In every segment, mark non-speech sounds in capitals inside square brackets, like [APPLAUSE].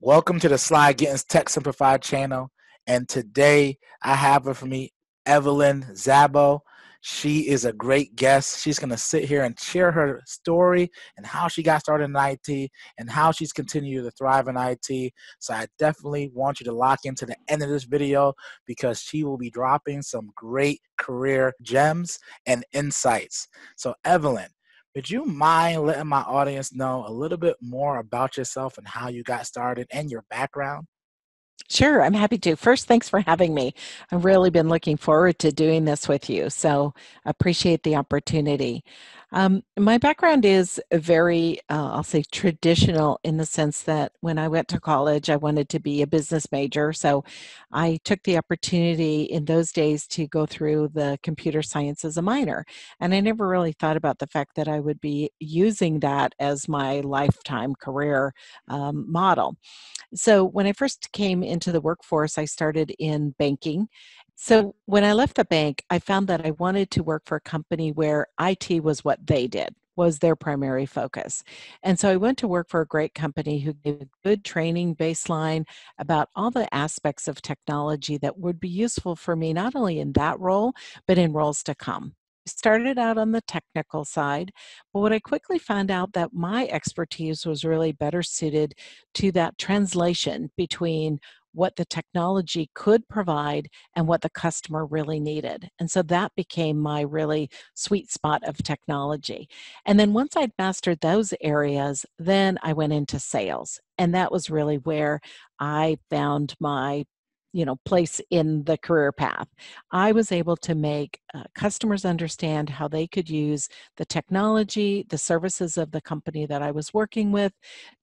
Welcome to the Sly Gittens Tech Simplified channel. And today I have with me Evelyn Zabo. She is a great guest. She's going to sit here and share her story and how she got started in IT and how she's continued to thrive in IT. So I definitely want you to lock into the end of this video because she will be dropping some great career gems and insights. So, Evelyn, would you mind letting my audience know a little bit more about yourself and how you got started and your background? Sure, I'm happy to. First, thanks for having me. I've really been looking forward to doing this with you, so appreciate the opportunity. Um, my background is very, uh, I'll say, traditional in the sense that when I went to college, I wanted to be a business major. So I took the opportunity in those days to go through the computer science as a minor. And I never really thought about the fact that I would be using that as my lifetime career um, model. So when I first came into the workforce, I started in banking so when I left the bank, I found that I wanted to work for a company where IT was what they did, was their primary focus. And so I went to work for a great company who gave a good training baseline about all the aspects of technology that would be useful for me, not only in that role, but in roles to come started out on the technical side, but what I quickly found out that my expertise was really better suited to that translation between what the technology could provide and what the customer really needed. And so that became my really sweet spot of technology. And then once I'd mastered those areas, then I went into sales. And that was really where I found my you know place in the career path. I was able to make uh, customers understand how they could use the technology the services of the company that i was working with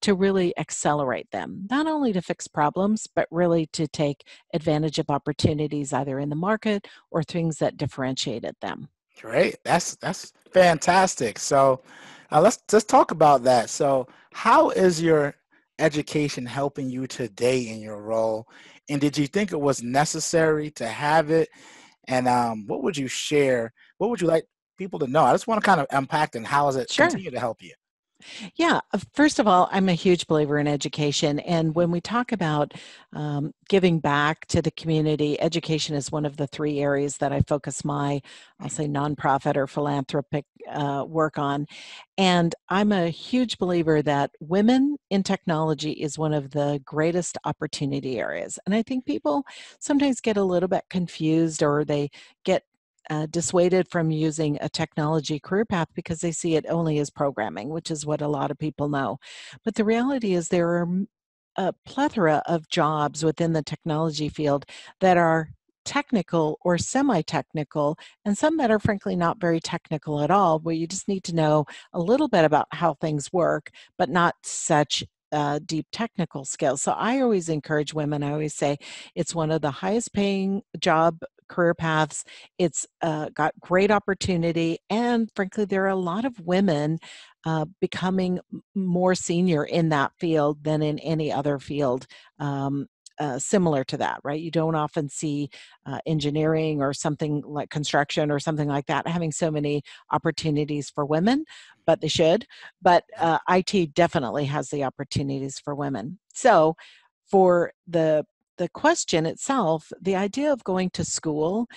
to really accelerate them not only to fix problems but really to take advantage of opportunities either in the market or things that differentiated them. Great. That's that's fantastic. So uh, let's let's talk about that. So how is your education helping you today in your role and did you think it was necessary to have it? And um, what would you share? What would you like people to know? I just want to kind of unpack and how does it sure. continue to help you? Yeah, first of all, I'm a huge believer in education. And when we talk about um, giving back to the community, education is one of the three areas that I focus my, I'll say, nonprofit or philanthropic uh, work on. And I'm a huge believer that women in technology is one of the greatest opportunity areas. And I think people sometimes get a little bit confused or they get uh, dissuaded from using a technology career path because they see it only as programming, which is what a lot of people know. But the reality is there are a plethora of jobs within the technology field that are technical or semi technical, and some that are frankly not very technical at all, where you just need to know a little bit about how things work, but not such uh, deep technical skills. So I always encourage women, I always say it's one of the highest paying job career paths. It's uh, got great opportunity, and frankly, there are a lot of women uh, becoming more senior in that field than in any other field. Um, uh, similar to that, right? You don't often see uh, engineering or something like construction or something like that having so many opportunities for women, but they should. But uh, IT definitely has the opportunities for women. So, for the the question itself, the idea of going to school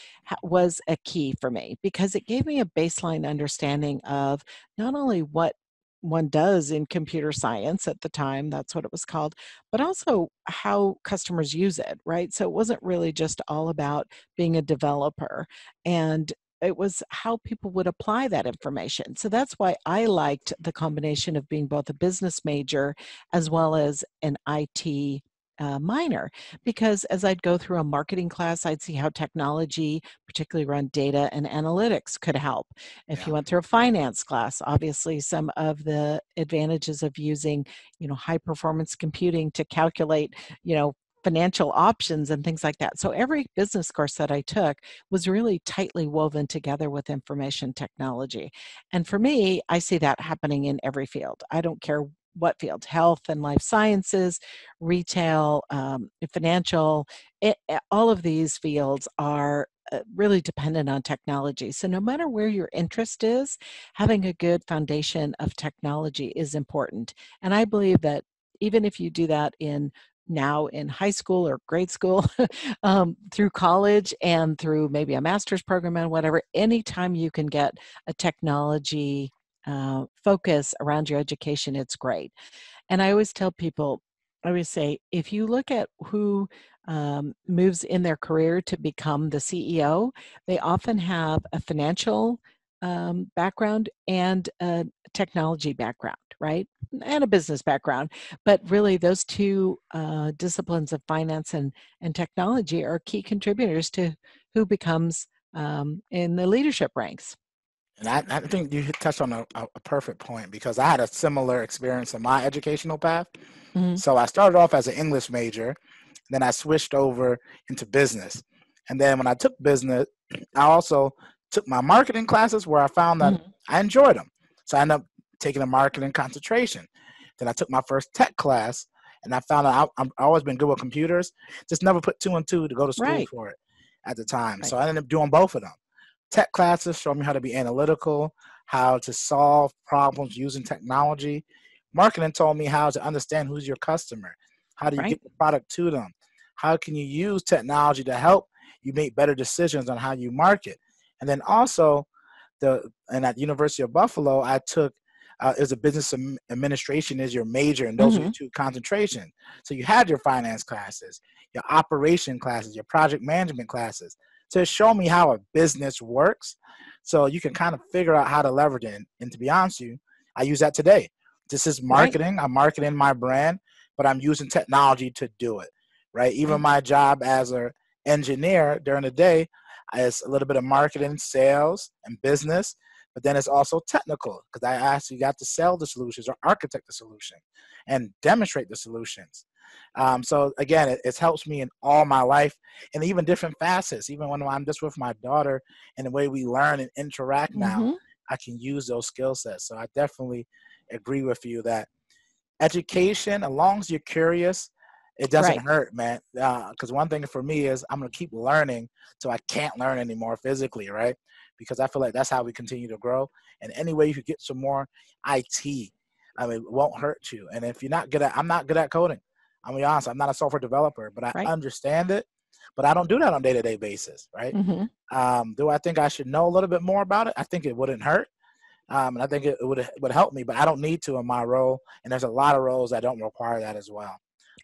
was a key for me because it gave me a baseline understanding of not only what one does in computer science at the time, that's what it was called, but also how customers use it, right? So it wasn't really just all about being a developer. And it was how people would apply that information. So that's why I liked the combination of being both a business major as well as an IT uh, minor because as I'd go through a marketing class, I'd see how technology, particularly around data and analytics, could help. If yeah. you went through a finance class, obviously some of the advantages of using, you know, high performance computing to calculate, you know, financial options and things like that. So every business course that I took was really tightly woven together with information technology. And for me, I see that happening in every field. I don't care what field health and life sciences retail um, financial it, all of these fields are uh, really dependent on technology. So no matter where your interest is having a good foundation of technology is important. And i believe that even if you do that in now in high school or grade school, [LAUGHS] um, through college and through maybe a master's program and whatever, anytime you can get a technology uh, focus around your education, it's great. And I always tell people, I always say, if you look at who um, moves in their career to become the CEO, they often have a financial um, background and a technology background, right? And a business background. But really, those two uh, disciplines of finance and, and technology are key contributors to who becomes um, in the leadership ranks. And I, I think you touched on a, a, perfect point because I had a similar experience in my educational path. Mm-hmm. So I started off as an English major, then I switched over into business. And then when I took business, I also took my marketing classes where I found that mm-hmm. I enjoyed them. So I ended up taking a marketing concentration. Then I took my first tech class and I found out I, have always been good with computers, just never put two and two to go to school right. for it at the time. Right. So I ended up doing both of them. Tech classes showed me how to be analytical, how to solve problems using technology. Marketing told me how to understand who's your customer. How do you right. get the product to them? How can you use technology to help you make better decisions on how you market? And then also, the and at the University of Buffalo, I took uh, is a business administration is your major, and those mm-hmm. are your two concentrations. So you had your finance classes, your operation classes, your project management classes to show me how a business works, so you can kind of figure out how to leverage it. And, to be honest with you, I use that today. This is marketing. Right. I'm marketing my brand, but I'm using technology to do it. Right. Even mm-hmm. my job as an engineer during the day, is a little bit of marketing, sales, and business, but then it's also technical because I actually got to sell the solutions or architect the solution and demonstrate the solutions. Um, so again, it, helps me in all my life and even different facets. Even when I'm just with my daughter and the way we learn and interact now, mm-hmm. I can use those skill sets. So I definitely agree with you that education, as long as you're curious, it doesn't right. hurt, man. Because uh, one thing for me is I'm gonna keep learning so I can't learn anymore physically, right? Because I feel like that's how we continue to grow. And any way you could get some more IT, I mean, it won't hurt you. And if you're not good at, I'm not good at coding. I'm gonna be honest, I'm not a software developer, but I right. understand it. But I don't do that on day to day basis, right? Mm-hmm. Um, do I think I should know a little bit more about it? I think it wouldn't hurt. Um, and I think it would would help me, but I don't need to in my role. And there's a lot of roles that don't require that as well.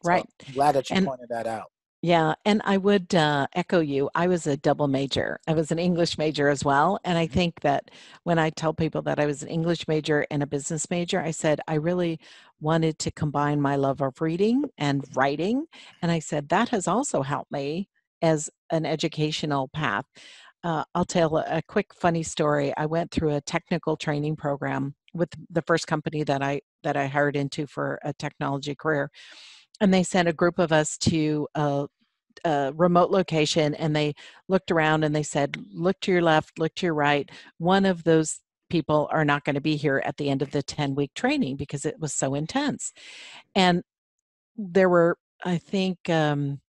So right. glad that you and, pointed that out. Yeah, and I would uh, echo you. I was a double major. I was an English major as well. And I mm-hmm. think that when I tell people that I was an English major and a business major, I said I really wanted to combine my love of reading and writing. And I said that has also helped me as an educational path. Uh, I'll tell a quick funny story. I went through a technical training program with the first company that I that I hired into for a technology career and they sent a group of us to a, a, remote location and they looked around and they said look to your left look to your right. One of those people are not going to be here at the end of the 10 week training because it was so intense. And there were i think um,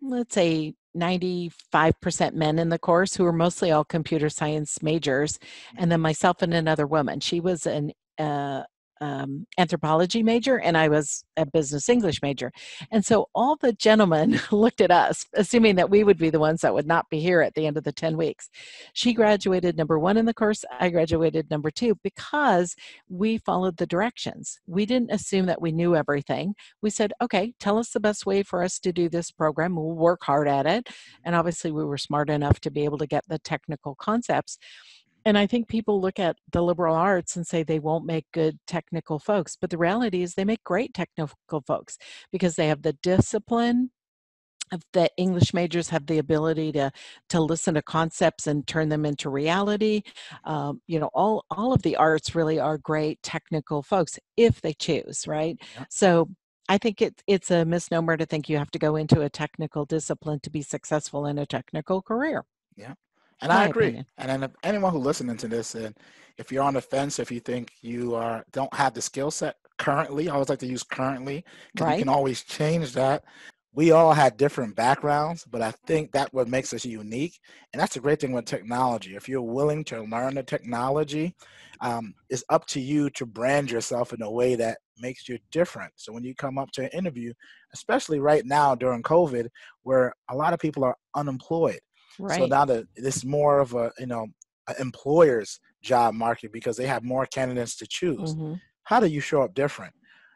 let's say 95% men in the course who were mostly all computer science majors and then myself and another woman. She was an uh, um, anthropology major and I was a business English major. And so all the gentlemen [LAUGHS] looked at us, assuming that we would be the ones that would not be here at the end of the 10 weeks. She graduated number one in the course, I graduated number two because we followed the directions. We didn't assume that we knew everything. We said, okay, tell us the best way for us to do this program. We'll work hard at it. And obviously, we were smart enough to be able to get the technical concepts and I think people look at the liberal arts and say they won't make good technical folks, but the reality is they make great technical folks because they have the discipline of the English majors have the ability to to listen to concepts and turn them into reality. Um, you know, all all of the arts really are great technical folks if they choose, right? Yeah. So I think it's it's a misnomer to think you have to go into a technical discipline to be successful in a technical career. Yeah, and My I agree. Opinion. And then if anyone who listening to this, and if you're on the fence, if you think you are don't have the skill set currently, I always like to use currently because right. you can always change that. we all had different backgrounds, but I think that what makes us unique. And that's the great thing with technology. If you're willing to learn the technology, um, it's up to you to brand yourself in a way that makes you different. So when you come up to an interview, especially right now during COVID, where a lot of people are unemployed. Right. So now that it's more of a, you know, employer's job market because they have more candidates to choose. Mm-hmm. How do you show up different?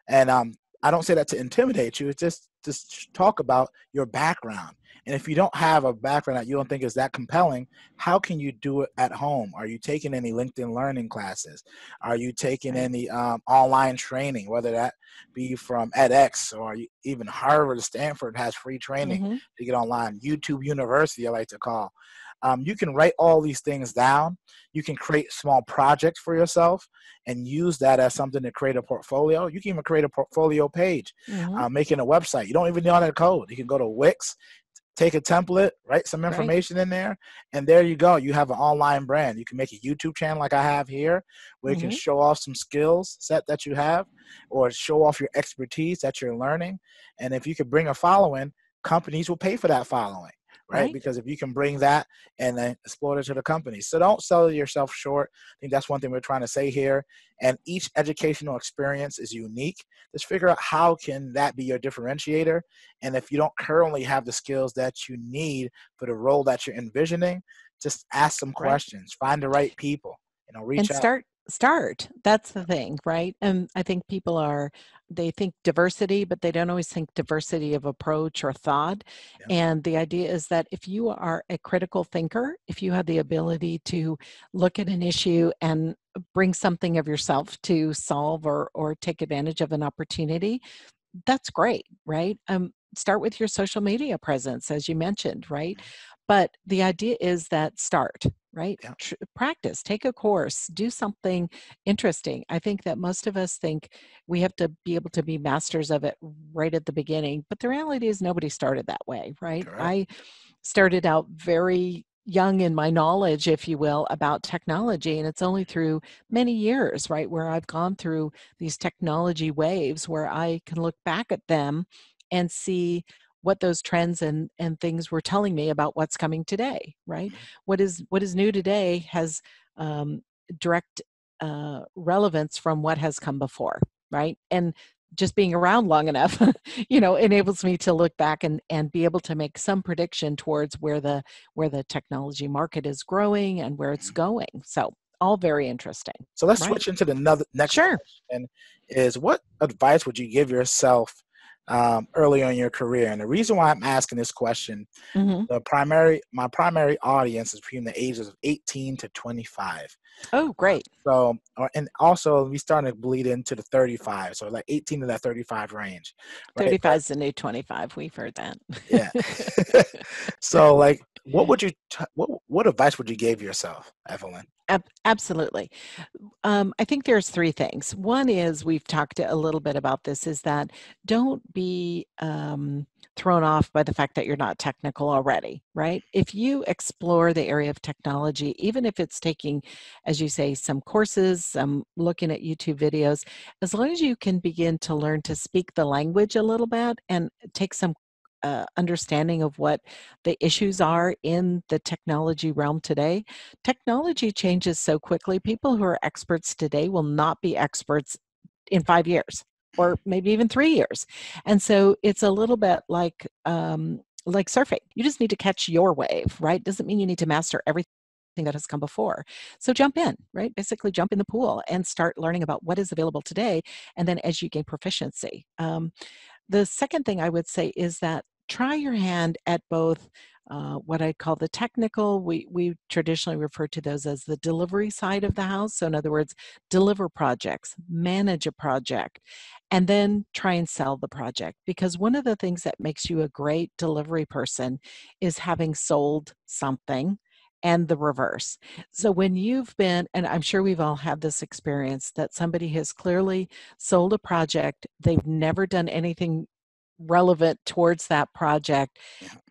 And um, I don't say that to intimidate you. It's just just talk about your background. And if you don't have a background that you don't think is that compelling, how can you do it at home? Are you taking any LinkedIn learning classes? Are you taking any um, online training, whether that be from edX or even Harvard Stanford has free training mm-hmm. to get online? YouTube University, I like to call. Um, you can write all these things down. You can create small projects for yourself and use that as something to create a portfolio. You can even create a portfolio page, mm-hmm. uh, making a website. You don't even know how to code. You can go to Wix, take a template, write some information right. in there, and there you go. You have an online brand. You can make a YouTube channel like I have here, where mm-hmm. you can mm-hmm. show off some skills set that you have, or show off your expertise that you're learning. And if you could bring a following, companies will pay for that following right? right? Because if you can bring that and then exploit it to the company. So don't sell yourself short. I think that's one thing we're trying to say here. And each educational experience is unique. Just figure out how can that be your differentiator. And if you don't currently have the skills that you need for the role that you're envisioning, just ask some right. questions, find the right people, you know, reach and out. start start that's the thing right? And i think people are they think diversity but they don't always think diversity of approach or thought. Yeah. and the idea is that if you are a critical thinker if you have the ability to look at an issue and bring something of yourself to solve or or take advantage of an opportunity that's great right? Um start with your social media presence as you mentioned right? Mm-hmm. but the idea is that start right yeah. Tr- practice take a course do something interesting i think that most of us think we have to be able to be masters of it right at the beginning but the reality is nobody started that way right Correct. i started out very young in my knowledge if you will about technology and it's only through many years right where i've gone through these technology waves where i can look back at them and see what those trends and and things were telling me about what's coming today right mm-hmm. what is what is new today has um, direct uh, relevance from what has come before right and just being around long enough [LAUGHS] you know enables me to look back and and be able to make some prediction towards where the where the technology market is growing and where it's mm-hmm. going so all very interesting so let's right? switch into the another next sure. question is what advice would you give yourself um, earlier in your career. And the reason why I'm asking this question, mm-hmm. the primary my primary audience is between the ages of 18 to 25. Oh, great! So, and also we starting to bleed into the 35, so like 18 to that 35 range. Right? 35 is the new 25. We've heard that. yeah. [LAUGHS] [LAUGHS] so, like, what would you t- what what advice would you give yourself, Evelyn? Ab- absolutely. Um, I think there's three things. One is we've talked a little bit about this is that don't be um, thrown off by the fact that you're not technical already, right? If you explore the area of technology, even if it's taking, as you say, some courses, some looking at YouTube videos, as long as you can begin to learn to speak the language a little bit and take some uh, understanding of what the issues are in the technology realm today. Technology changes so quickly. People who are experts today will not be experts in five years or [LAUGHS] maybe even three years. And so it's a little bit like um, like surfing. You just need to catch your wave, right? Doesn't mean you need to master everything that has come before. So jump in, right? Basically, jump in the pool and start learning about what is available today. And then as you gain proficiency. Um, the second thing I would say is that try your hand at both uh, what I call the technical. We we traditionally refer to those as the delivery side of the house. So in other words, deliver projects, manage a project, and then try and sell the project. Because one of the things that makes you a great delivery person is having sold something and the reverse. So when you've been, and I'm sure we've all had this experience that somebody has clearly sold a project, they've never done anything relevant towards that project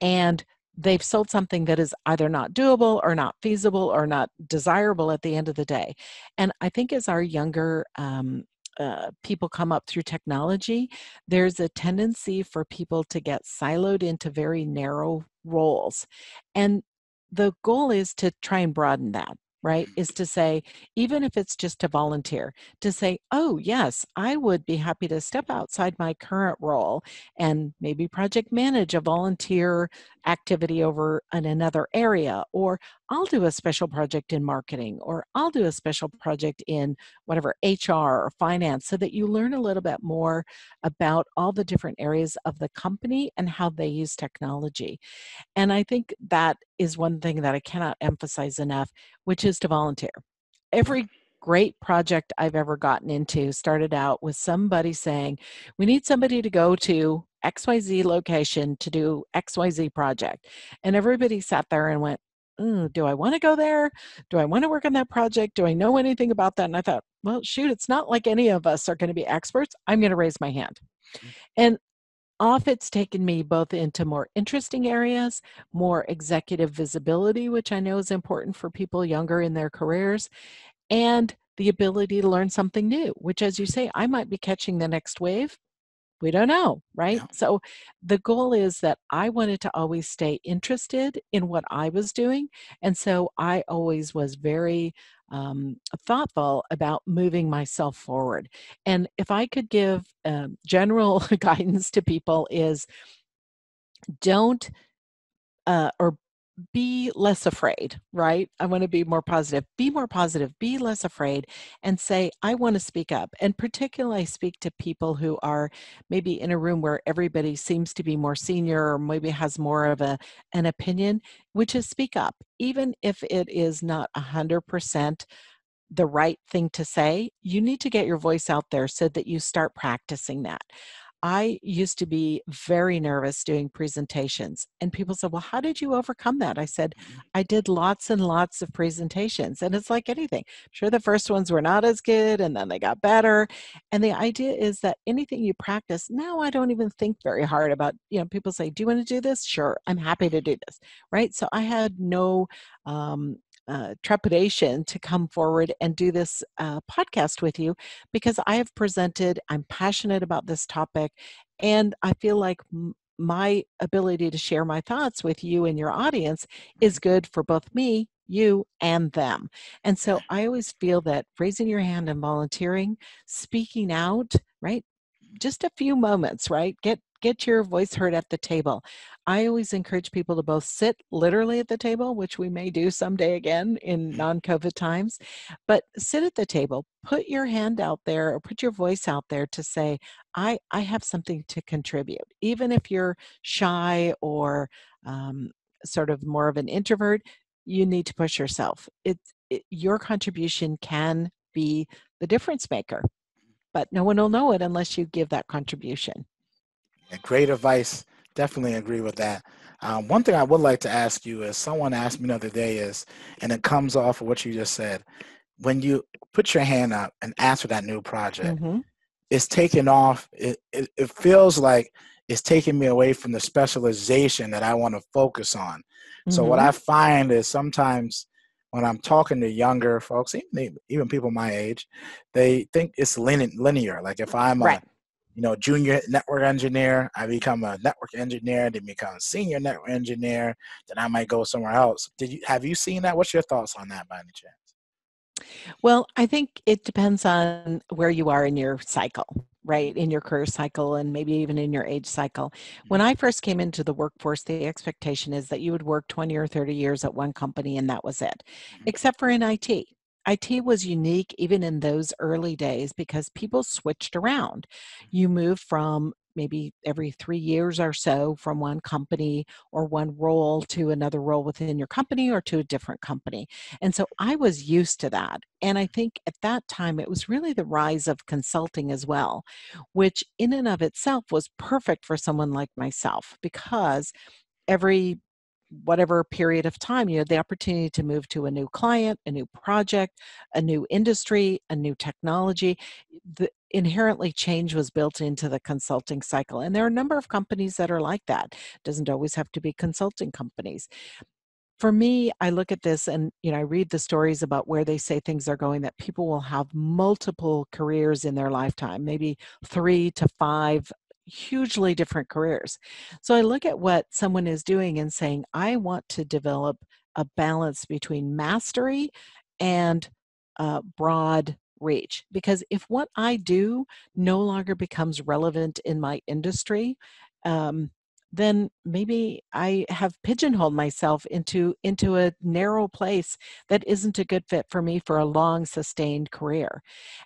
and they've sold something that is either not doable or not feasible or not desirable at the end of the day and i think as our younger um, uh, people come up through technology, there's a tendency for people to get siloed into very narrow roles. And the goal is to try and broaden that right? Mm-hmm. Is to say even if it's just to volunteer to say oh yes i would be happy to step outside my current role and maybe project manage a volunteer activity over in another area or i'll do a special project in marketing or i'll do a special project in whatever hr or finance so that you learn a little bit more about all the different areas of the company and how they use technology and i think that is one thing that i cannot emphasize enough which is to volunteer. Every great project I've ever gotten into started out with somebody saying, We need somebody to go to XYZ location to do XYZ project. And everybody sat there and went, mm, Do I want to go there? Do I want to work on that project? Do I know anything about that? And I thought, Well, shoot, it's not like any of us are going to be experts. I'm going to raise my hand. Mm. And off it's taken me both into more interesting areas, more executive visibility, which I know is important for people younger in their careers, and the ability to learn something new, which, as you say, I might be catching the next wave. We don't know, right? So the goal is that I wanted to always stay interested in what I was doing. And so I always was very um, thoughtful about moving myself forward. And if I could give um, general [LAUGHS] guidance to people is don't uh, or be less afraid, right? I want to be more positive. Be more positive, be less afraid, and say, I want to speak up. And particularly, speak to people who are maybe in a room where everybody seems to be more senior or maybe has more of a, an opinion, which is speak up, even if it is not 100% the right thing to say. You need to get your voice out there so that you start practicing that. I used to be very nervous doing presentations. And people said, Well, how did you overcome that? I said, mm-hmm. I did lots and lots of presentations. And it's like anything. sure, the first ones were not as good and then they got better. And the idea is that anything you practice, now I don't even think very hard about, you know, people say, Do you want to do this? Sure, I'm happy to do this. Right. So I had no um, uh, trepidation to come forward and do this uh, podcast with you because I have presented, I'm passionate about this topic, and I feel like m- my ability to share my thoughts with you and your audience is good for both me, you, and them. And so I always feel that raising your hand and volunteering, speaking out, right? Just a few moments, right? Get get your voice heard at the table. I always encourage people to both sit literally at the table, which we may do someday again in mm-hmm. non COVID times, but sit at the table, put your hand out there or put your voice out there to say, I, I have something to contribute. Even if you're shy or um, sort of more of an introvert, you need to push yourself. It, it, your contribution can be the difference maker, but no one will know it unless you give that contribution. Great advice. Definitely agree with that. Um, one thing I would like to ask you is someone asked me the other day is, and it comes off of what you just said. When you put your hand up and ask for that new project, mm-hmm. it's taking off. It, it, it feels like it's taking me away from the specialization that I want to focus on. Mm-hmm. So what mm-hmm. I find is sometimes when I'm talking to younger folks, even, even people my age, they think it's linear. Like if I'm right. a you know, junior network engineer. I become a network engineer, then become a senior network engineer. Then I might go somewhere else. Did you have you seen that? What's your thoughts on that, by any chance? Well, I think it depends on where you are in your cycle, right? In your career cycle and maybe even in your age cycle. When mm-hmm. I first came into the workforce, the expectation is that you would work 20 or 30 years at one company and that was it, mm-hmm. except for in IT IT was unique even in those early days because people switched around. You move from maybe every three years or so from one company or one role to another role within your company or to a different company. And so I was used to that. And I think at that time it was really the rise of consulting as well, which in and of itself was perfect for someone like myself because every whatever period of time you had the opportunity to move to a new client a new project a new industry a new technology the inherently change was built into the consulting cycle and there are a number of companies that are like that. It doesn't always have to be consulting companies. For me, I look at this and you know I read the stories about where they say things are going that people will have multiple careers in their lifetime, maybe three to five hugely different careers. So I look at what someone is doing and saying, I want to develop a balance between mastery and uh, broad reach. Because if what I do no longer becomes relevant in my industry, um, then maybe I have pigeonholed myself into into a narrow place that isn't a good fit for me for a long sustained career.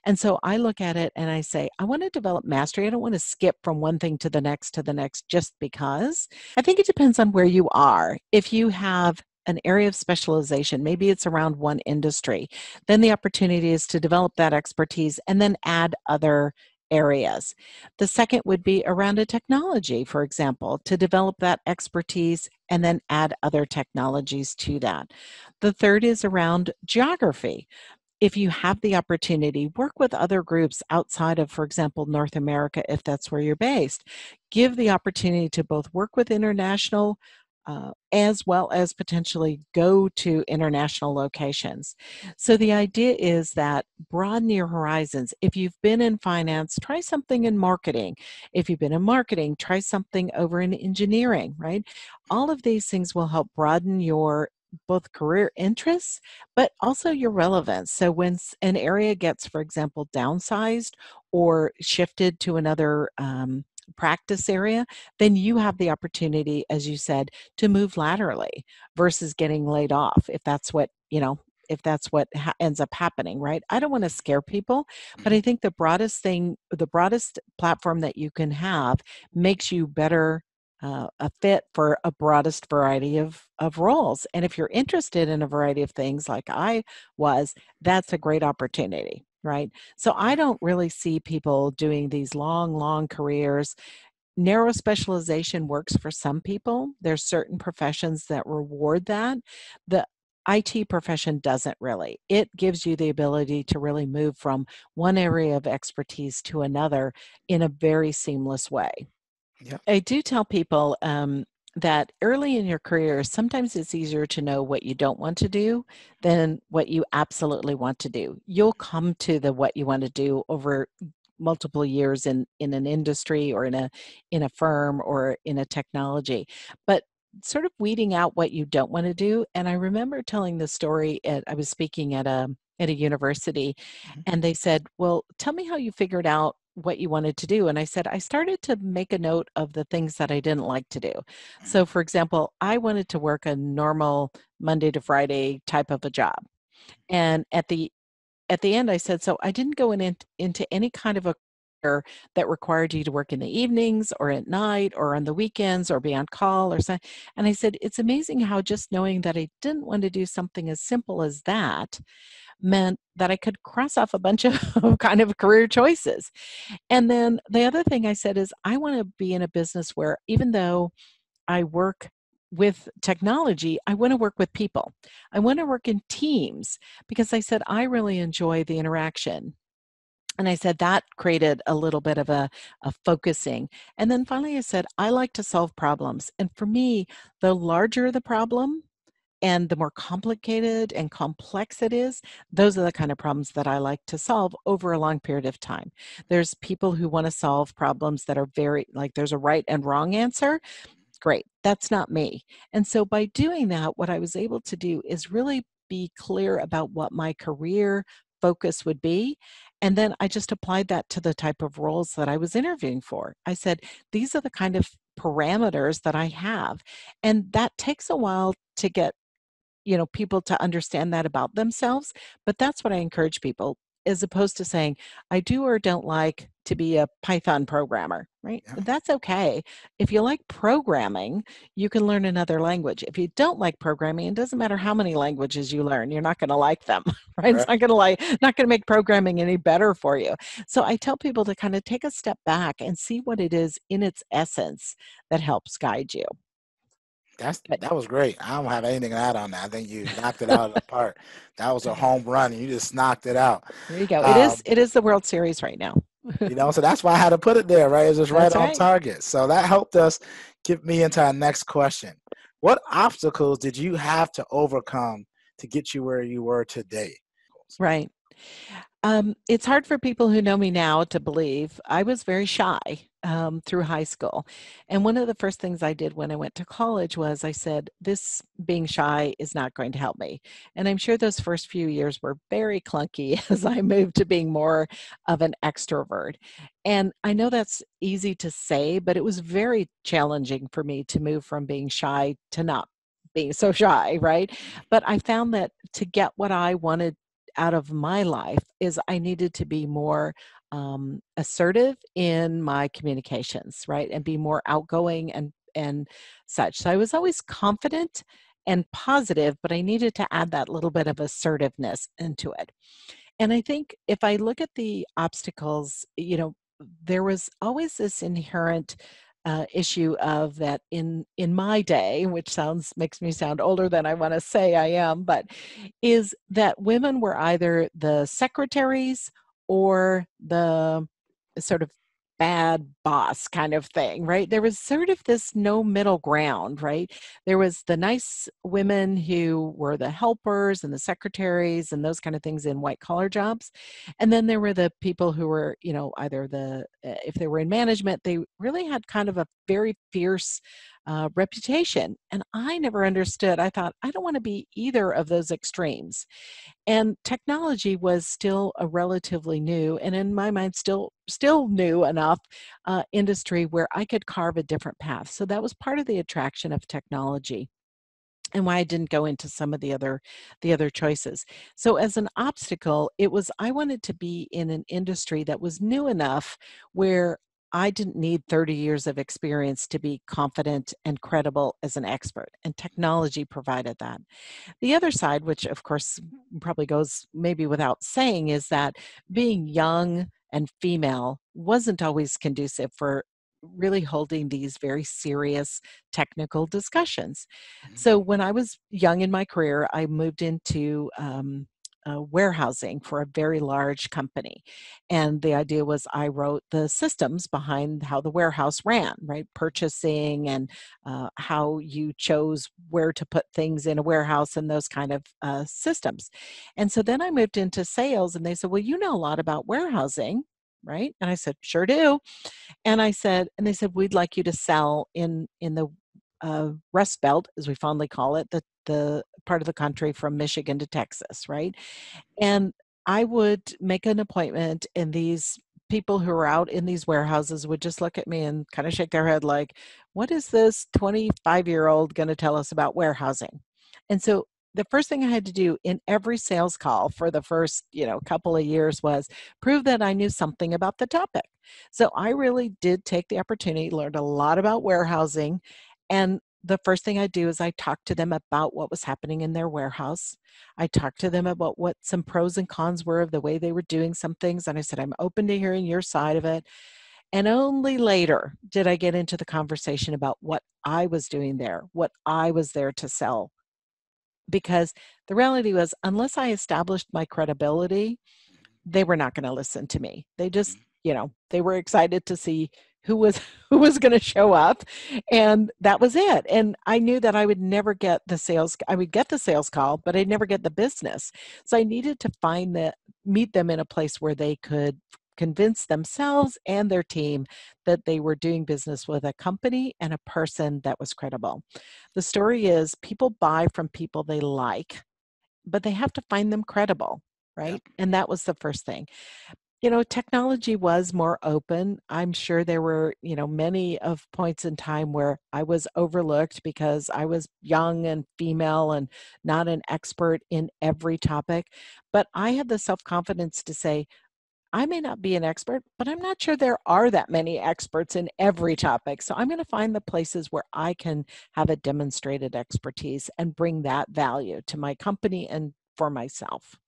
And so I look at it and I say, I want to develop mastery. I don't want to skip from one thing to the next to the next just because. I think it depends on where you are. If you have an area of specialization, maybe it's around one industry, then the opportunity is to develop that expertise and then add other areas. The second would be around a technology, for example, to develop that expertise and then add other technologies to that. The third is around geography. If you have the opportunity, work with other groups outside of, for example, North America, if that's where you're based. Give the opportunity to both work with international uh, as well as potentially go to international locations. So the idea is that broaden your horizons. If you've been in finance, try something in marketing. If you've been in marketing, try something over in engineering, right? All of these things will help broaden your both career interests but also your relevance so when an area gets for example downsized or shifted to another um, practice area, then you have the opportunity, as you said, to move laterally versus getting laid off if that's what, you know, if that's what ha- ends up happening, right? I don't want to scare people, but I mm-hmm. think the broadest thing, the broadest platform that you can have makes you better uh, a fit for a broadest variety of, of roles. And if you're interested in a variety of things like I was, that's a great opportunity right? So I don't really see people doing these long, long careers. Narrow specialization works for some people. There's certain professions that reward that. The IT profession doesn't really. It gives you the ability to really move from one area of expertise to another in a very seamless way. Yep. I do tell people um, that early in your career, sometimes it's easier to know what you don't want to do than what you absolutely want to do. You'll come to the what you want to do over multiple years in in an industry or in a in a firm or in a technology but sort of weeding out what you don't want to do and i remember telling the story at i was speaking at a at a university mm-hmm. and they said well tell me how you figured out what you wanted to do. And I said, I started to make a note of the things that I didn't like to do. So, mm-hmm. for example, I wanted to work a normal Monday to Friday type of a job. And at the at the end, I said, so I didn't go in, into any kind of a career that required you to work in the evenings or at night or on the weekends or be on call or something. And I said, it's amazing how just knowing that I didn't want to do something as simple as that meant that I could cross off a bunch [LAUGHS] of kind of career choices. And then the other thing I said is, I want to be in a business where even though I work with technology, I want to work with people. I want to work in teams because I said I really enjoy the interaction. And I said that created a little bit of a, a, focusing. And then finally, I said, I like to solve problems. And for me, the larger the problem, and the more complicated and complex it is, those are the kind of problems that I like to solve over a long period of time. There's people who want to solve problems that are very, like, there's a right and wrong answer. Great. That's not me. And so by doing that, what I was able to do is really be clear about what my career focus would be. And then I just applied that to the type of roles that I was interviewing for. I said, these are the kind of parameters that I have. And that takes a while to get you know people to understand that about themselves but that's what i encourage people as opposed to saying i do or don't like to be a python programmer right? Yeah. that's okay. If you like programming you can learn another language. If you don't like programming it doesn't matter how many languages you learn you're not going to like them right? [LAUGHS] right, it's not going to like not going to make programming any better for you. So i tell people to kind of take a step back and see what it is in its essence that helps guide you that's that was great. I don't have anything to add on that. I think you knocked it out of the park. That was a home run. You just knocked it out. There you go. Um, it is it is the World Series right now. you know, so that's why I had to put it there, right? It's just right that's on right. target. So that helped us get me into our next question. what obstacles did you have to overcome to get you where you were today? Right. Um, it's hard for people who know me now to believe I was very shy um, through high school. And one of the first things I did when I went to college was I said, This being shy is not going to help me. And I'm sure those first few years were very clunky [LAUGHS] as I moved to being more of an extrovert. And I know that's easy to say, but it was very challenging for me to move from being shy to not being so shy, right? But I found that to get what I wanted out of my life is I needed to be more um, assertive in my communications, right, and be more outgoing and and such. So I was always confident and positive, but I needed to add that little bit of assertiveness into it. And I think if I look at the obstacles, you know, there was always this inherent uh, issue of that in in my day which sounds makes me sound older than i want to say i am but is that women were either the secretaries or the sort of bad boss kind of thing, right? There was sort of this no middle ground, right? There was the nice women who were the helpers and the secretaries and those kind of things in white collar jobs. And then there were the people who were, you know, either the, eh, if they were in management, they really had kind of a very fierce uh, reputation. And I never understood. I thought, I don't want to be either of those extremes. And technology was still a relatively new, and in my mind, still still new enough uh, industry where I could carve a different path. So that was part of the attraction of technology and why I didn't go into some of the other the other choices. So as an obstacle, it was I wanted to be in an industry that was new enough where I didn't need 30 years of experience to be confident and credible as an expert, and technology provided that. The other side, which of course probably goes maybe without saying, is that being young and female wasn't always conducive for really holding these very serious technical discussions. Mm-hmm. So when I was young in my career, I moved into um, uh, warehousing for a very large company. And the idea was I wrote the systems behind how the warehouse ran, right? Purchasing and uh, how you chose where to put things in a warehouse and those kind of uh, systems. And so then I moved into sales and they said, Well, you know a lot about warehousing right and i said sure do and i said and they said we'd like you to sell in in the uh, Rust Belt, as we fondly call it, the the part of the country from Michigan to Texas, right? And I would make an appointment, and these people who are out in these warehouses would just look at me and kind of shake their head, like, "What is this 25 year old going to tell us about warehousing?" And so the first thing I had to do in every sales call for the first, you know, couple of years was prove that I knew something about the topic. So I really did take the opportunity, learned a lot about warehousing, and the first thing I do is I talk to them about what was happening in their warehouse. I talked to them about what some pros and cons were of the way they were doing some things. And I said, I'm open to hearing your side of it. And only later did I get into the conversation about what I was doing there, what I was there to sell. Because the reality was, unless I established my credibility, they were not going to listen to me. They just, mm-hmm. you know, they were excited to see who was [LAUGHS] who was going to show up and that was it and i knew that i would never get the sales i would get the sales call but i'd never get the business. So i needed to find that meet them in a place where they could convince themselves and their team that they were doing business with a company and a person that was credible. The story is people buy from people they like but they have to find them credible right? And that was the first thing you know technology was more open i'm sure there were you know many of points in time where i was overlooked because i was young and female and not an expert in every topic but i had the self-confidence to say I may not be an expert, but I'm not sure there are that many experts in every topic. So I'm going to find the places where I can have a demonstrated expertise and bring that value to my company and for myself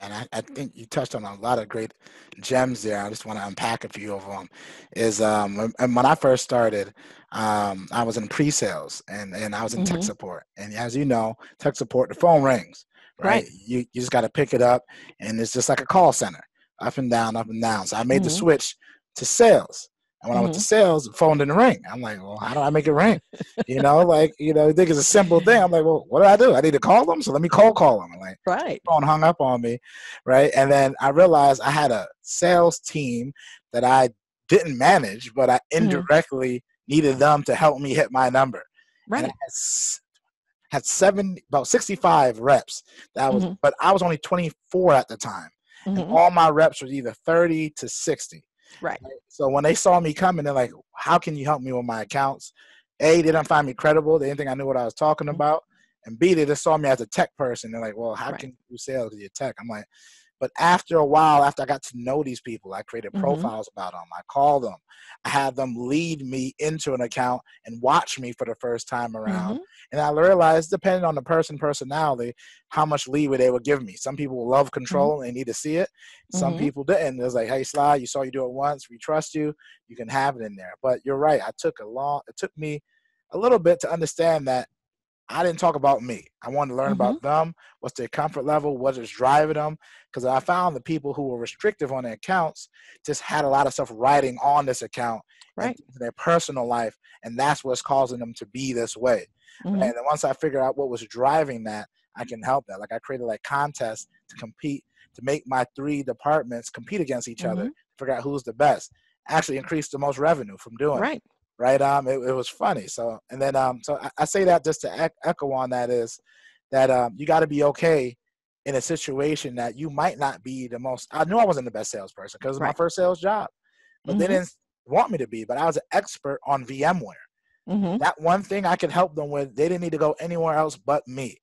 and I, I, think you touched on a lot of great gems there. I just want to unpack a few of them. Is um, when, when I first started, um, I was in pre-sales and, and I was in mm-hmm. tech support. And as you know, tech support, the phone rings, right? right. You, you just got to pick it up, and it's just like a call center, up and down, up and down. So I made mm-hmm. the switch to sales. And when mm-hmm. I went to mm-hmm. sales, the phone didn't ring. I'm like, well, how do I make it ring? you know, like, you know, I think it's a simple thing. I'm like, well, what do I do? I need to call them. So let me call call them. I'm like, right. Phone hung up on me. Right. And then I realized I had a sales team that I didn't manage, but I mm-hmm. indirectly mm-hmm. needed them to help me hit my number. Right. And I had, had seven, about 65 reps. That was, mm-hmm. but I was only 24 at the time. And mm-hmm. all my reps were either 30 to 60. Right. So when they saw me coming, they're like, "How can you help me with my accounts?" A, they didn't find me credible. They didn't think I knew what I was talking mm-hmm. about. And B, they just saw me as a tech person. They're like, "Well, how right. can you do sales with your tech?" I'm like, but after a while, after I got to know these people, I created mm-hmm. profiles about them. I called them. I had them lead me into an account and watch me for the first time around. Mm-hmm. And I realized, depending on the person personality, how much leeway they would give me. Some people love mm-hmm. control mm-hmm. and they need to see it. Some mm-hmm. people didn't. It was like, hey, Sly, you saw you do it once. We trust you. You can have it in there. But you're right. I took a long, it took me a little bit to understand that I didn't talk about me. I wanted to learn mm-hmm. about them, what's their comfort level, what is driving them. Because I found the people who were restrictive on their accounts just had a lot of stuff writing on this account right. in their personal life. And that's what's causing them to be this way. Mm-hmm. And then once I figured out what was driving that, I can help that. Like I created like contests to compete, to make my three departments compete against each mm-hmm. other, figure out who's the best. Actually increase the most revenue from doing right. It right? Um, it, it was funny. So, and then, um, so I, I say that just to echo on that is that um, you got to be okay in a situation that you might not be the most. I knew I wasn't the best salesperson because it was right. my first sales job, but mm-hmm. they didn't want me to be. But I was an expert on VMware. Mm-hmm. That one thing I could help them with, they didn't need to go anywhere else but me.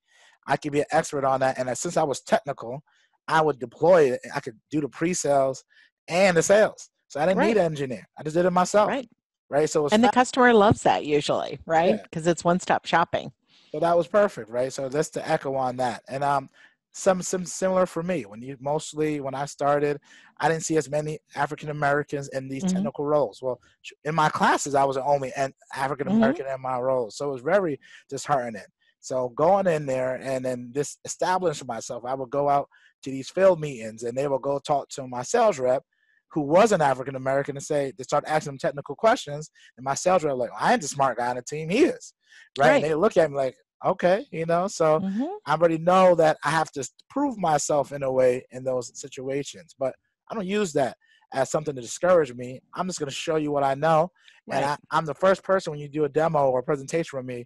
I could be an expert on that, and since I was technical, I would deploy it. I could do the pre-sales and the sales. So I didn't right. need an engineer. I just did it myself. Right right? So and the customer loves that usually, right? Because yeah. it's one stop shopping. So that was perfect, right? So just to echo on that, and um, some some similar for me. When you mostly when I started, I didn't see as many African Americans in these mm-hmm. technical roles. Well, in my classes, I was the only African American mm-hmm. in my roles, so it was very disheartening. So going in there and then this establishing myself, I would go out to these field meetings and they would go talk to my sales rep who was an African American and say they start asking them technical questions, and my sales rep like, I ain't the smart guy on the team, he is, right? right. And they look at me like, okay, you know. So mm-hmm. I already know that I have to prove myself in a way in those situations, but I don't use that as something to discourage me. I'm just going to show you what I know, right. and I, am the first person when you do a demo or a presentation with me.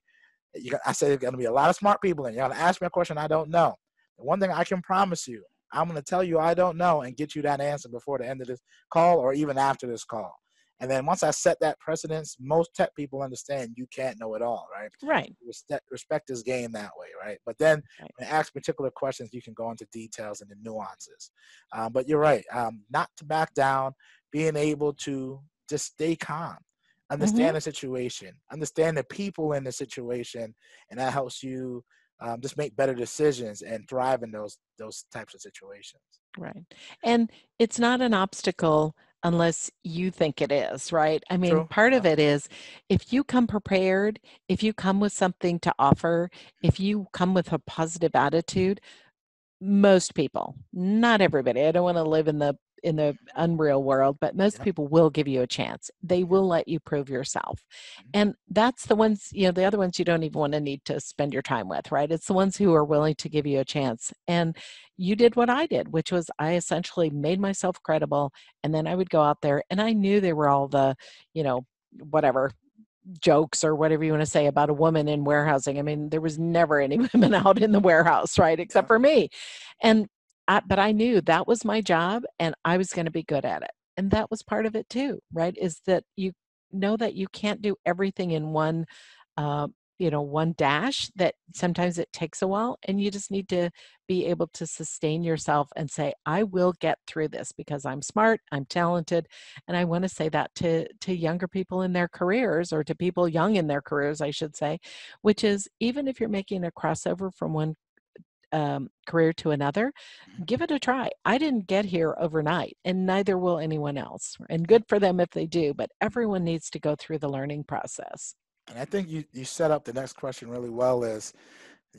You, I say there's going to be a lot of smart people, and you're going to ask me a question I don't know. The one thing I can promise you, I'm going to tell you I don't know and get you that answer before the end of this call or even after this call. And then once I set that precedence, most tech people understand you can't know it all, right? Right. Respect, respect is gained that way, right? But then right. when ask particular questions, you can go into details and the nuances. Um, but you're right. Um, not to back down, being able to just stay calm, understand mm-hmm. the situation, understand the people in the situation, and that helps you um, just make better decisions and thrive in those those types of situations. Right. And it's not an obstacle unless you think it is right? I mean True. part of it is if you come prepared if you come with something to offer if you come with a positive attitude most people not everybody i don't want to live in the in the unreal world but most yeah. people will give you a chance they will let you prove yourself mm-hmm. and that's the ones you know the other ones you don't even want to need to spend your time with right it's the ones who are willing to give you a chance and you did what i did which was i essentially made myself credible and then i would go out there and i knew they were all the you know whatever jokes or whatever you want to say about a woman in warehousing. I mean, there was never any [LAUGHS] women out in the warehouse, right? Except for me. And I, but I knew that was my job and I was going to be good at it. And that was part of it too, right? Is that you know that you can't do everything in one, uh, you know, one dash, that sometimes it takes a while and you just need to be able to sustain yourself and say, I will get through this because I'm smart, I'm talented. And I want to say that to, to younger people in their careers or to people young in their careers, I should say, which is even if you're making a crossover from one um, career to another, mm-hmm. give it a try. I didn't get here overnight, and neither will anyone else. And good for them if they do, but everyone needs to go through the learning process. And I think you, you set up the next question really well is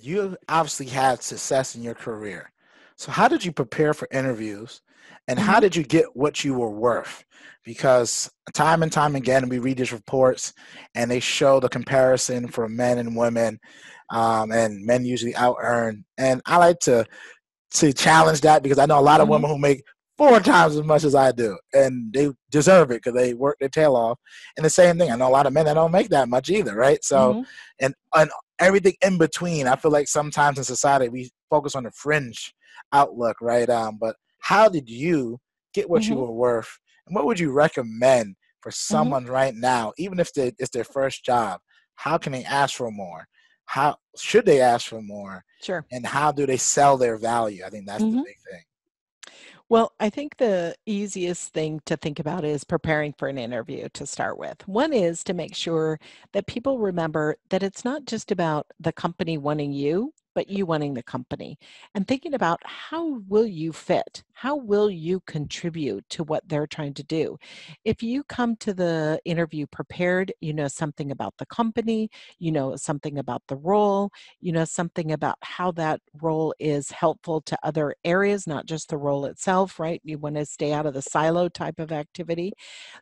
you obviously had success in your career. So, how did you prepare for interviews and Mm-hmm. how did you get what you were worth? Because time and time again, we read these reports and they show the comparison for men and women, um, and men usually out earn. And I like to to challenge that because I know a lot of Mhm. women who make four times as much as I do, and they deserve it because they work their tail off. And the same thing, I know a lot of men that don't make that much either, right? So, Mhm. and and everything in between. I feel like sometimes in society we focus on the fringe outlook, right? Um, but how did you get what you Mhm. were worth, and what would you recommend for Mm-hmm. someone right now, even if they, it's their first job? How can they ask for more? How should they ask for more? Sure. And how do they sell their value? I think that's the Mhm. big thing. Well, I think the easiest thing to think about is preparing for an interview to start with. One is to make sure that people remember that it's not just about the company wanting you, but you wanting the company and thinking about how will you fit? How will you contribute to what they're trying to do? If you come to the interview prepared, you know something about the company, you know something about the role, you know something about how that role is helpful to other areas, not just the role itself, right? You want to stay out of the silo type of activity,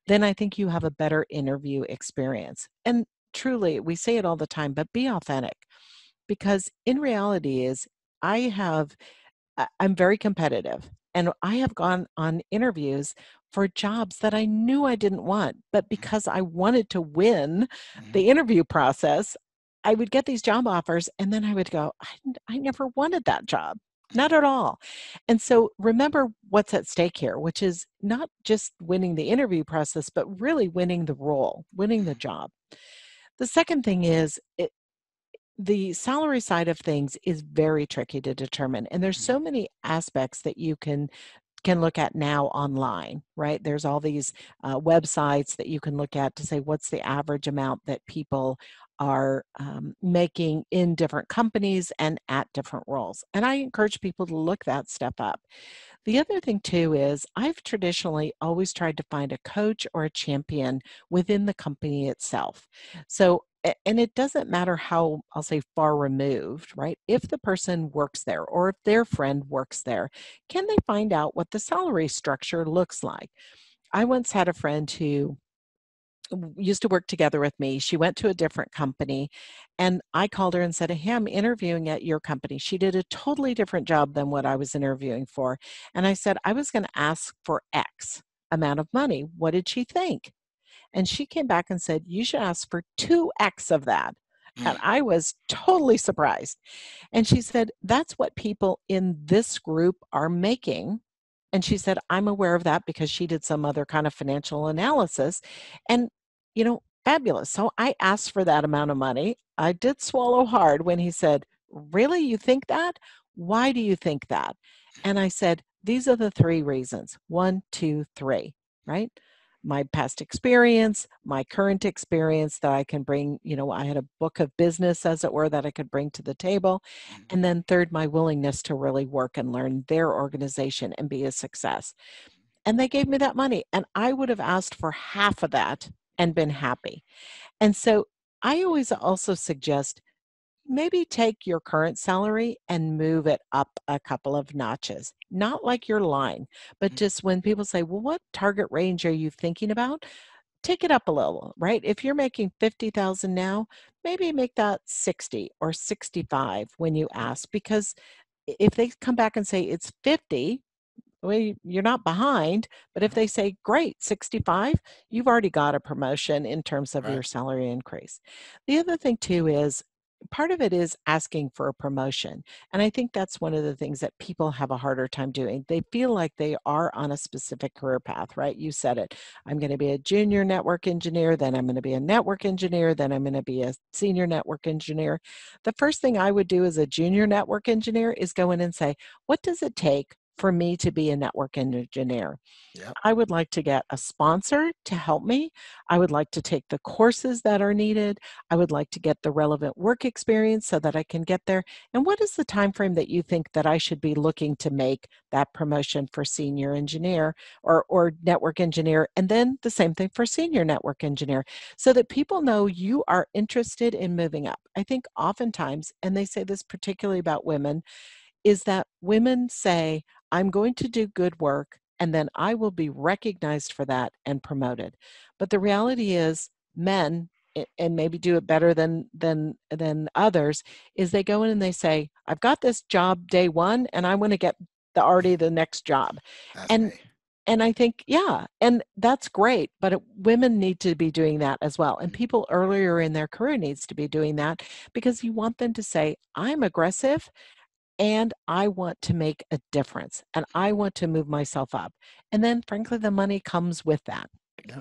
then I think you have a better interview experience. And truly, we say it all the time, but be authentic because in reality is I have I- I'm very competitive and I have gone on interviews for jobs that I knew I didn't want, but because I wanted to win Mhm. the interview process, I would get these job offers and then I would go, I never wanted that job. Not at all. And so remember what's at stake here, which is not just winning the interview process, but really winning the role, winning the job. The second thing is it, the salary side of things is very tricky to determine and there's so many aspects that you can can look at now online right? There's all these uh, websites that you can look at to say what's the average amount that people are um, making in different companies and at different roles and i encourage people to look that stuff up. The other thing too is I've traditionally always tried to find a coach or a champion within the company itself. So, and it doesn't matter how I'll say far removed, right? If the person works there or if their friend works there, can they find out what the salary structure looks like? I once had a friend who used to work together with me. She went to a different company and I called her and said, Hey, I'm interviewing at your company. She did a totally different job than what I was interviewing for. And I said, I was going to ask for X amount of money. What did she think? And she came back and said, You should ask for 2X of that. And Mm. I was totally surprised. And she said, That's what people in this group are making. And she said, I'm aware of that because she did some other kind of financial analysis. And, you know, fabulous. So I asked for that amount of money. I did swallow hard when he said, Really? You think that? Why do you think that? And I said, These are the three reasons one, two, three, right? My past experience, my current experience that I can bring, you know, I had a book of business, as it were, that I could bring to the table. Mm-hmm. And then, third, my willingness to really work and learn their organization and be a success. And they gave me that money. And I would have asked for half of that and been happy. And so I always also suggest maybe take your current salary and move it up a couple of notches. Not like you're lying, but mm-hmm. just when people say, well, what target range are you thinking about? Take it up a little, right? If you're making 50,000 now, maybe make that 60 or 65 when you ask because if they come back and say it's 50, well, you- you're not behind. But if mm-hmm. they say, great, 65, you've already got a promotion in terms of Right. your salary increase. The other thing, too, is part of it is asking for a promotion. And I think that's one of the things that people have a harder time doing. They feel like they are on a specific career path, right? You said it. I'm going to be a junior network engineer, then I'm going to be a network engineer, then I'm going to be a senior network engineer. The first thing I would do as a junior network engineer is go in and say, what does it take for me to be a network engineer? Yep. I would like to get a sponsor to help me. I would like to take the courses that are needed. I would like to get the relevant work experience so that I can get there. And what is the time frame that you think that I should be looking to make that promotion for senior engineer or or network engineer and then the same thing for senior network engineer so that people know you are interested in moving up. I think oftentimes and they say this particularly about women is that women say, I'm going to do good work and then I will be recognized for that and promoted. But the reality is, men and maybe do it better than than than others is they go in and they say i've got this job day one and i want to get the already the next job That's and and i think yeah and that's great but it, women need to be doing that as well and people earlier in their career needs to be doing that because you want them to say i'm aggressive and I want to make a difference and I want to move myself up. And then, frankly, the money comes with that.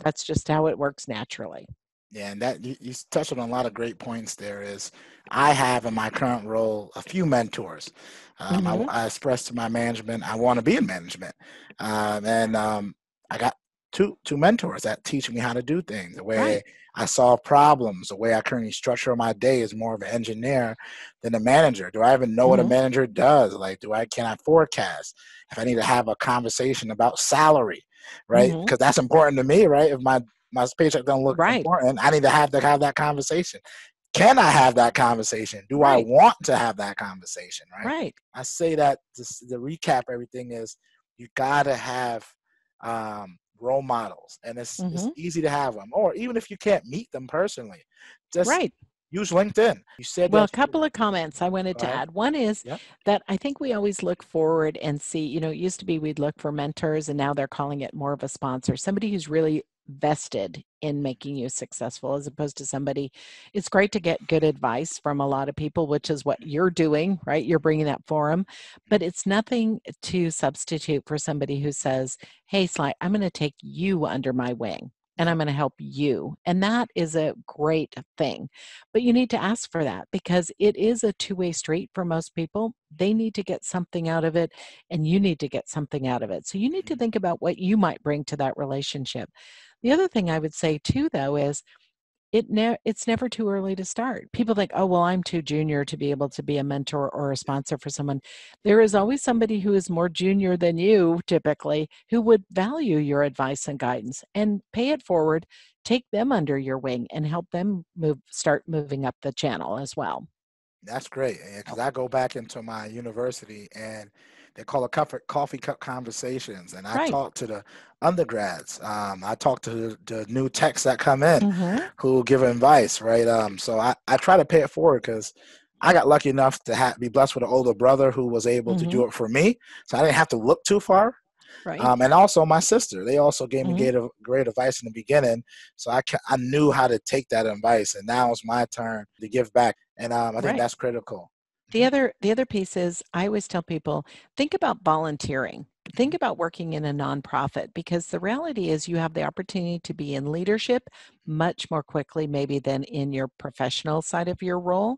That's just how it works naturally. Yeah, and that you, you touched on a lot of great points. There is, I have in my current role a few mentors. Um, Mhm. I, I expressed to my management I want to be in management, um, and um, I got two two mentors that teach me how to do things. The way Right. I solve problems, the way I currently structure my day is more of an engineer than a manager. Do I even know what a Mhm. manager does? Like, do I can I forecast? If I need to have a conversation about salary, right? Because that's important to me, right? If my my paycheck don't look Right. important, I need to have to have that conversation. Can I have that conversation? Do I want to have that conversation? Right. Right. I say that to, to recap everything is you gotta have um, role models, and it's it's Mhm. easy to have them, or even if you can't meet them personally, just Right. use LinkedIn. You said Well, a couple of comments I wanted to add. One is Yep. that I think we always look forward and see, you know, it used to be we'd look for mentors and now they're calling it more of a sponsor, somebody who's really vested in making you successful as opposed to somebody it's great to get good advice from a lot of people which is what you're doing right? You're bringing that forum but it's nothing to substitute for somebody who says hey sly i'm going to take you under my wing and i'm going to help you and that is a great thing. But you need to ask for that because it is a two-way street for most people. They need to get something out of it and you need to get something out of it. So you need to mm-hmm. think about what you might bring to that relationship. The other thing i would say too though is it ne- it's never too early to start. People think oh well i'm too junior to be able to be a mentor or a sponsor for someone. There is always somebody who is more junior than you typically who would value your advice and guidance and pay it forward take them under your wing and help them move start moving up the channel as well. That's great because I go back into my university and they call it coffee, coffee cup conversations, and I right. talk to the undergrads. Um, I talk to the, the new techs that come in hmm who give advice, right? Um, so I, I try to pay it forward because I got lucky enough to ha- be blessed with an older brother who was able to hmm do it for me, so I didn't have to look too far. right. Um, and also my sister, they also gave me hmm great, great advice in the beginning, so I ca- I knew how to take that advice, and now it's my turn to give back, and um, I think right. that's critical. The mm-hmm. other the other piece is I always tell people think about volunteering. Think mm-hmm. about working in a nonprofit because the reality is you have the opportunity to be in leadership much more quickly maybe than in your professional side of your role.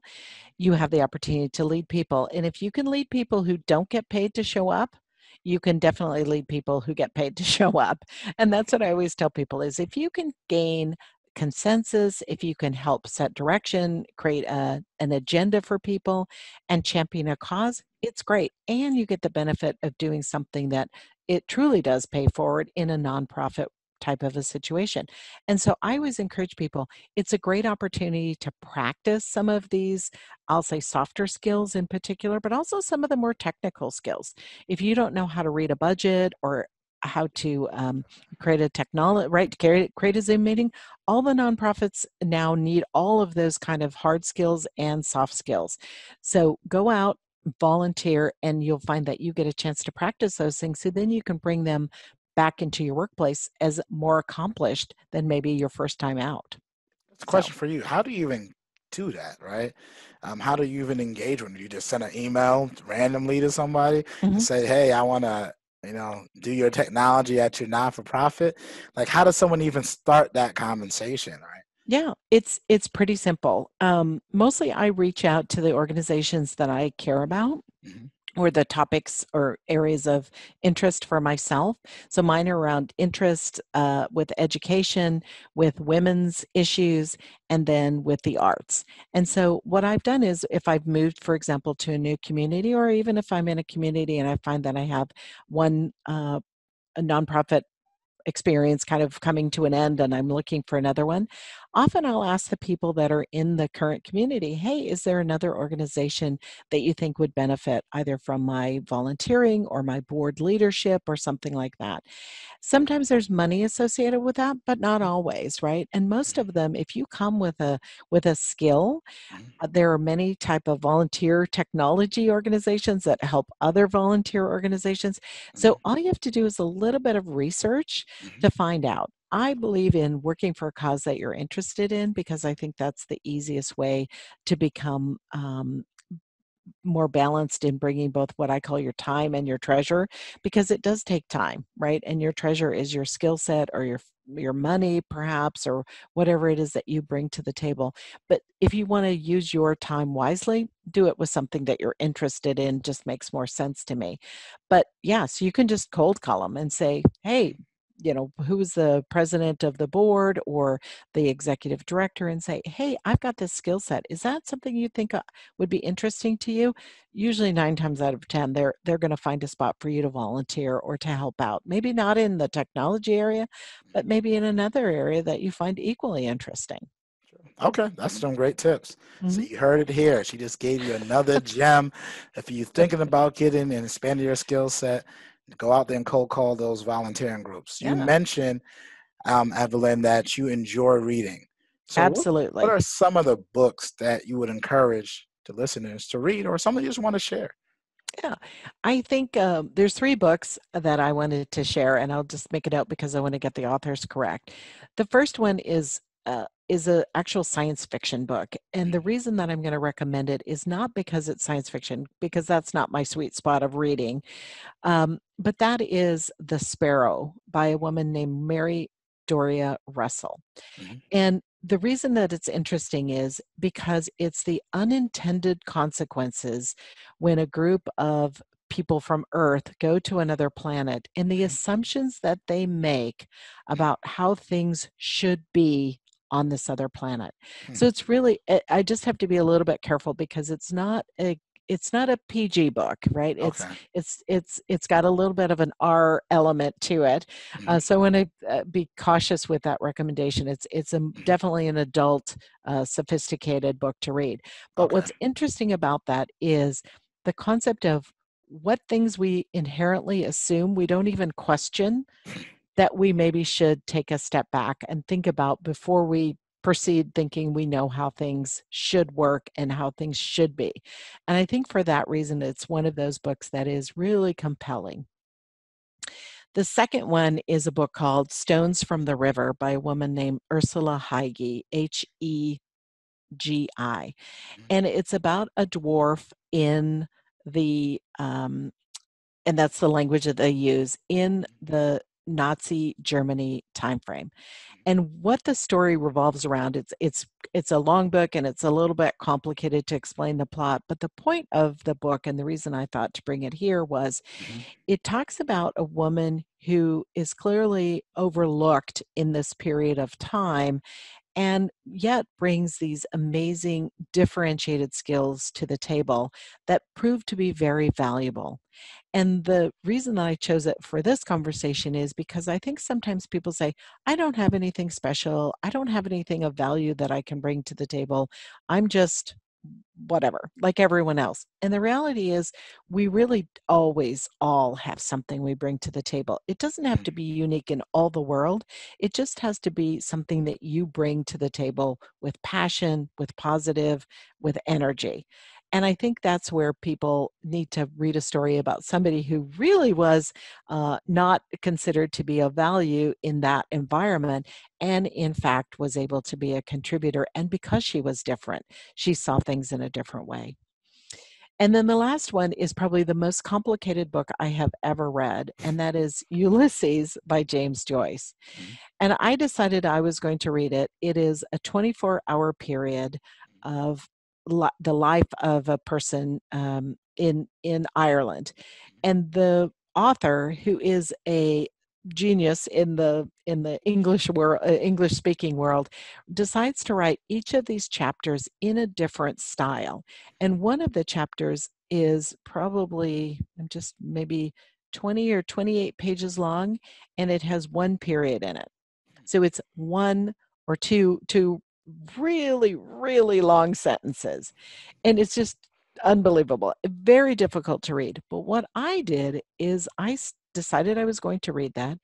You have the opportunity to lead people and if you can lead people who don't get paid to show up, you can definitely lead people who get paid to [LAUGHS] show up. And that's what I always tell people is if you can gain consensus, if you can help set direction, create a, an agenda for people, and champion a cause, it's great. And you get the benefit of doing something that it truly does pay forward in a nonprofit type of a situation. And so I always encourage people it's a great opportunity to practice some of these, I'll say softer skills in particular, but also some of the more technical skills. If you don't know how to read a budget or how to um, create a technology, right? To create, create a Zoom meeting. All the nonprofits now need all of those kind of hard skills and soft skills. So go out, volunteer, and you'll find that you get a chance to practice those things. So then you can bring them back into your workplace as more accomplished than maybe your first time out. It's a So, question for you. How do you even do that, right? Um, how do you even engage when you just send an email randomly to somebody and mhm. say, "Hey, I want to, you know, do your technology at your non-for-profit"? Like, how does someone even start that conversation, right? Yeah, it's it's pretty simple. Um, mostly, I reach out to the organizations that I care about, hmm or the topics or areas of interest for myself. So mine are around interest uh, with education, with women's issues, and then with the arts. And so what I've done is, if I've moved, for example, to a new community, or even if I'm in a community and I find that I have one uh, a nonprofit experience kind of coming to an end and I'm looking for another one, often I'll ask the people that are in the current community, hey, is there another organization that you think would benefit either from my volunteering or my board leadership or something like that? Sometimes there's money associated with that, but not always, right? And most of them, if you come with a with a skill, Mhm. uh, there are many type of volunteer technology organizations that help other volunteer organizations. So all you have to do is a little bit of research to find out. I believe in working for a cause that you're interested in because I think that's the easiest way to become um, more balanced in bringing both what I call your time and your treasure because it does take time, right? And your treasure is your skill set or your your money perhaps or whatever it is that you bring to the table. But if you want to use your time wisely, do it with something that you're interested in just makes more sense to me. But yeah, so you can just cold call them and say, "Hey, you know, who's the president of the board or the executive director and say, "Hey, I've got this skill set. Is that something you think uh, would be interesting to you?" Usually 9 times out of 10 they're they're going to find a spot for you to volunteer or to help out. Maybe not in the technology area, but maybe in another area that you find equally interesting. Okay, that's some great tips. So Mhm. you heard it here. She just gave you another gem. If you're thinking about getting and expanding your skill set, go out there and cold call those volunteering groups. You Yeah, mentioned, um, Evelyn, that you enjoy reading. So what what are some of the books that you would encourage the listeners to read or some that you just want to share? Yeah, I think um, there's three books that I wanted to share, and I'll just make it out because I want to get the authors correct. The first one is uh, is a actual science fiction book, and the Mhm, reason that I'm going to recommend it is not because it's science fiction, because that's not my sweet spot of reading, um, but that is The Sparrow by a woman named Mary Doria Russell. mhm, And the reason that it's interesting is because it's the unintended consequences when a group of people from Earth go to another planet and the mhm, assumptions that they make mhm, about how things should be on this other planet. So mhm. it's really I I just have to be a little bit careful because it's not a it's not a PG book, right? It's Okay. it's it's it's got a little bit of an R element to it uh, Mhm, so I want to uh, be cautious with that recommendation. It's it's a, mhm. definitely an adult, uh, sophisticated book to read. But Okay. what's interesting about that is the concept of what things we inherently assume we don't even question [LAUGHS] that we maybe should take a step back and think about before we proceed thinking we know how things should work and how things should be. And I think for that reason, it's one of those books that is really compelling. The second one is a book called Stones from the River by a woman named Ursula Hegi, H E G I. Mhm, And it's about a dwarf in the, um, and that's the language that they use in the Nazi Germany timeframe. And what the story revolves around, it's it's it's a long book and it's a little bit complicated to explain the plot. But the point of the book and the reason I thought to bring it here was mhm, it talks about a woman who is clearly overlooked in this period of time and yet brings these amazing differentiated skills to the table that prove to be very valuable. And the reason that I chose it for this conversation is because I think sometimes people say, I don't have anything special. I don't have anything of value that I can bring to the table. I'm just whatever, like everyone else. And the reality is, we really always all have something we bring to the table. It doesn't have to be mm-hmm. unique in all the world, it just has to be something that you bring to the table with passion, with positive, with energy. And I think that's where people need to read a story about somebody who really was uh, not considered to be of value in that environment, and in fact was able to be a contributor. And because she was different, she saw things in a different way. And then the last one is probably the most complicated book I have ever read, and that is Ulysses by James Joyce. mhm, And I decided I was going to read it. It is a 24 hour period of li- the life of a person um, in in Ireland, and the author, who is a genius in the in the English world, uh, English speaking world, decides to write each of these chapters in a different style. And one of the chapters is probably I'm just maybe 20 or 28 pages long, and it has one period in it. So it's one or two two really really long sentences and it's just unbelievable very difficult to read but what i did is i decided i was going to read that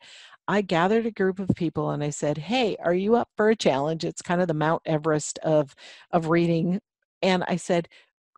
I gathered a group of people and I said, "Hey, are you up for a challenge? It's kind of the Mount Everest of of reading." And I said,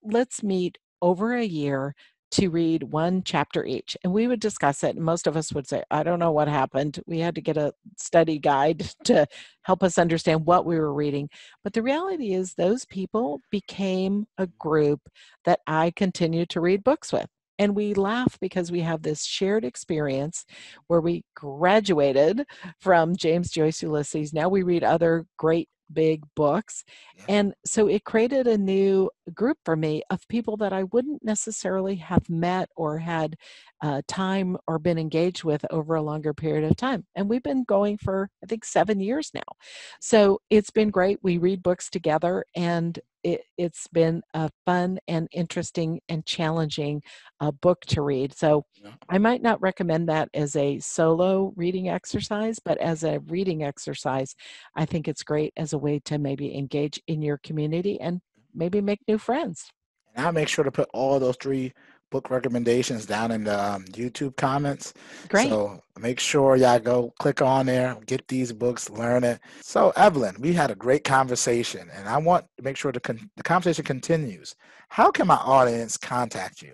"Let's meet over a year to read one chapter each and we would discuss it most of us would say i don't know what happened we had to get a study guide [LAUGHS] to help us understand what we were reading but the reality is those people became a group that i continue to read books with and we laugh because we have this shared experience where we graduated from James Joyce Ulysses. Now we read other great big books. And so it created a new group for me of people that I wouldn't necessarily have met or had uh, time or been engaged with over a longer period of time. And we've been going for, I think, seven years now. So it's been great. We read books together and it, has been a fun and interesting and challenging uh, book to read. So yeah. I might not recommend that as a solo reading exercise, but as a reading exercise, I think it's great as a way to maybe engage in your community and maybe make new friends. And I'll make sure to put all those three book recommendations down in the um, YouTube comments. Great. So make sure y'all go click on there, get these books, learn it. So Evelyn, we had a great conversation, and I want to make sure the con- the conversation continues. How can my audience contact you?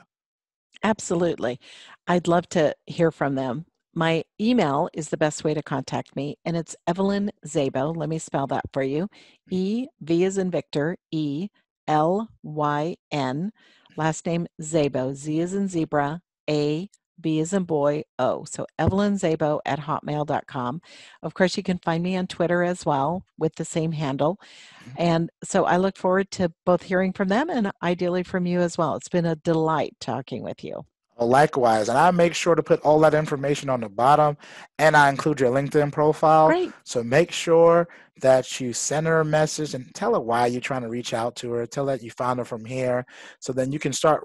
Absolutely, I'd love to hear from them. My email is the best way to contact me, and it's Evelyn Zabo. Let me spell that for you. E V is in Victor, E L Y N Last name Zabo, Z is in zebra. A B is in boy, O. So Evelyn Zabo at hotmail.com. Of course, you can find me on Twitter as well with the same handle. Mm-hmm. And so I look forward to both hearing from them and ideally from you as well. It's been a delight talking with you. Well, likewise, and I make sure to put all that information on the bottom, and I include your LinkedIn profile. Great. So make sure that you send her a message and tell her why you're trying to reach out to her. Tell her that you found her from here, so then you can start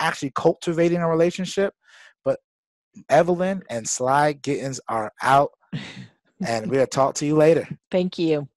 actually cultivating a relationship. But Evelyn and Sly Gittens are out, [LAUGHS] and we'll talk to you later. Thank you.